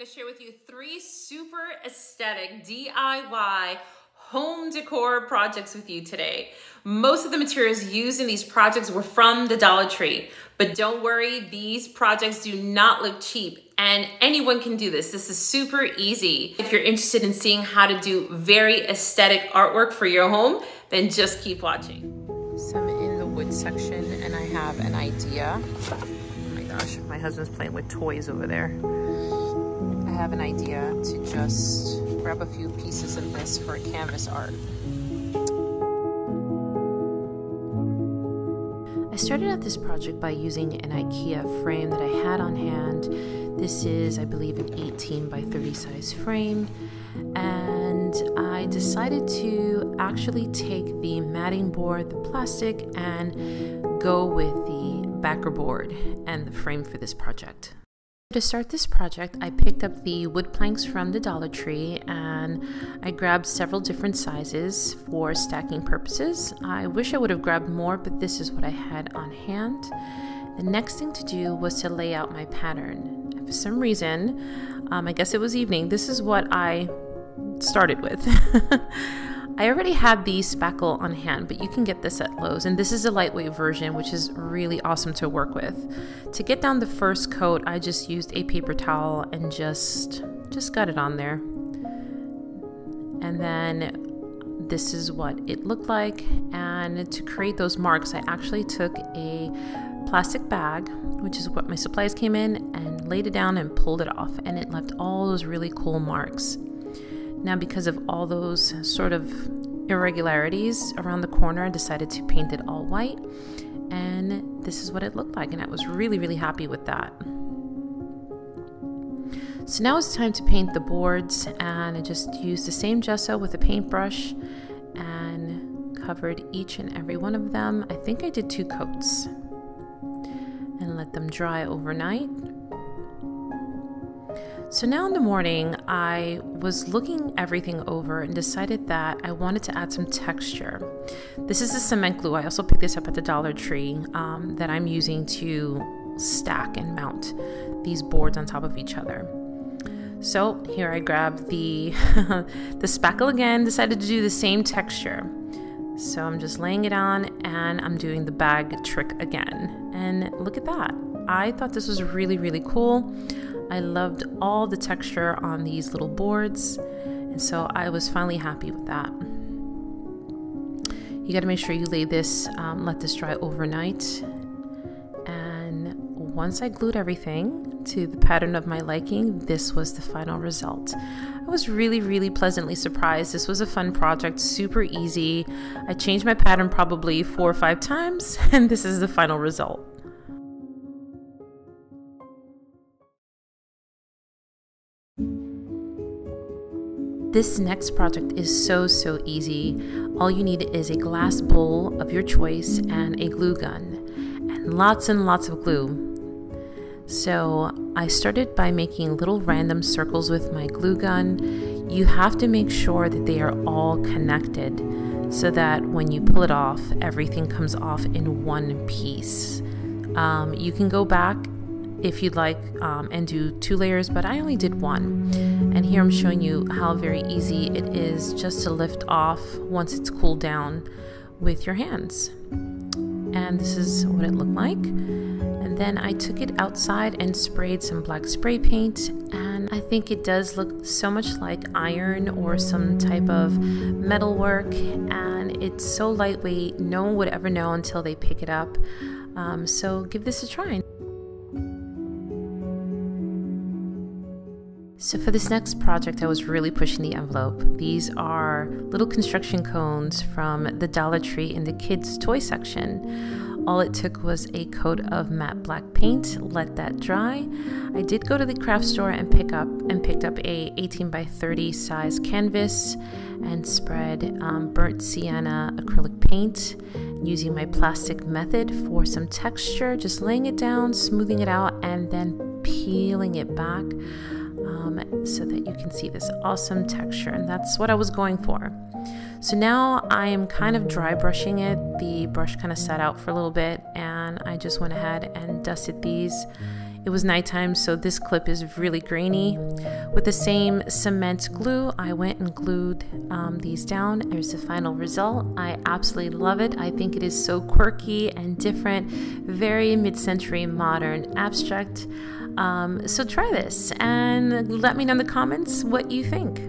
To share with you three super aesthetic DIY home decor projects with you today. Most of the materials used in these projects were from the Dollar Tree, but don't worry, these projects do not look cheap and anyone can do this. This is super easy. If you're interested in seeing how to do very aesthetic artwork for your home, then just keep watching. So I'm in the wood section and I have an idea. Oh my gosh, my husband's playing with toys over there have an idea to just grab a few pieces of this for canvas art. I started out this project by using an IKEA frame that I had on hand. This is, I believe, an 18 by 30 size frame. And I decided to actually take the matting board, the plastic, and go with the backer board and the frame for this project. To start this project, I picked up the wood planks from the Dollar Tree and I grabbed several different sizes for stacking purposes. I wish I would have grabbed more, but this is what I had on hand. The next thing to do was to lay out my pattern. For some reason, um, I guess it was evening, this is what I started with. I already had the spackle on hand, but you can get this at Lowe's, and this is a lightweight version, which is really awesome to work with. To get down the first coat, I just used a paper towel and just, just got it on there. And then this is what it looked like. And to create those marks, I actually took a plastic bag, which is what my supplies came in, and laid it down and pulled it off, and it left all those really cool marks. Now, because of all those sort of irregularities around the corner, I decided to paint it all white. And this is what it looked like. And I was really, really happy with that. So now it's time to paint the boards. And I just used the same gesso with a paintbrush and covered each and every one of them. I think I did two coats. And let them dry overnight. So now in the morning, I was looking everything over and decided that I wanted to add some texture. This is a cement glue. I also picked this up at the Dollar Tree um, that I'm using to stack and mount these boards on top of each other. So here I grabbed the, the spackle again, decided to do the same texture. So I'm just laying it on and I'm doing the bag trick again. And look at that. I thought this was really, really cool. I loved all the texture on these little boards, and so I was finally happy with that. You got to make sure you lay this, um, let this dry overnight. And once I glued everything to the pattern of my liking, this was the final result. I was really, really pleasantly surprised. This was a fun project, super easy. I changed my pattern probably four or five times, and this is the final result. This next project is so, so easy. All you need is a glass bowl of your choice and a glue gun and lots and lots of glue. So I started by making little random circles with my glue gun. You have to make sure that they are all connected so that when you pull it off, everything comes off in one piece. Um, you can go back if you'd like um, and do two layers, but I only did one. And here I'm showing you how very easy it is just to lift off once it's cooled down with your hands. And this is what it looked like. And then I took it outside and sprayed some black spray paint and I think it does look so much like iron or some type of metal work and it's so lightweight no one would ever know until they pick it up um, so give this a try So for this next project, I was really pushing the envelope. These are little construction cones from the Dollar Tree in the kids' toy section. All it took was a coat of matte black paint, let that dry. I did go to the craft store and pick up and picked up a 18 by 30 size canvas and spread um, burnt sienna acrylic paint using my plastic method for some texture, just laying it down, smoothing it out, and then peeling it back so that you can see this awesome texture. And that's what I was going for. So now I am kind of dry brushing it. The brush kind of sat out for a little bit and I just went ahead and dusted these It was nighttime, so this clip is really grainy. With the same cement glue, I went and glued um, these down. There's the final result. I absolutely love it. I think it is so quirky and different, very mid century modern abstract. Um, so try this and let me know in the comments what you think.